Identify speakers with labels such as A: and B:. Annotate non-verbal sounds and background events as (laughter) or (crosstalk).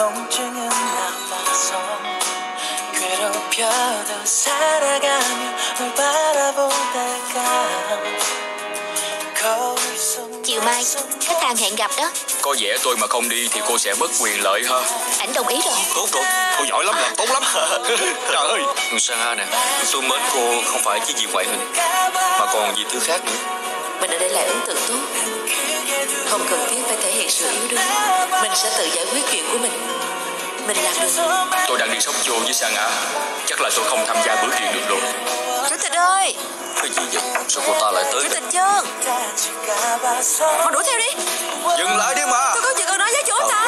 A: 통증은 남아서 괴롭혀도 살아가며 널 바라보다가 거울 속
B: Chiều mai khách hàng hẹn gặp đó
C: Có vẻ tôi mà không đi thì cô sẽ mất quyền lợi ha
B: Ảnh đồng ý rồi
C: Tốt rồi, cô giỏi lắm làm tốt lắm (laughs) Trời ơi Sa nè, tôi mến cô không phải chỉ vì ngoại hình Mà còn vì thứ khác nữa
D: Mình đã để lại ấn tượng tốt Không cần thiết phải thể hiện sự yếu đuối mình sẽ tự giải quyết chuyện của mình. Mình làm được.
C: Tôi đang đi sóc chô với sa ngã chắc là tôi không tham gia bữa tiệc được rồi
D: chủ tịch ơi!
C: Cái gì vậy? Sao cô ta lại tới
D: chủ tịch
A: chân
D: mà đuổi theo đi.
C: Dừng lại đi mà.
D: Tôi có chuyện cần nói với
C: chú
D: ta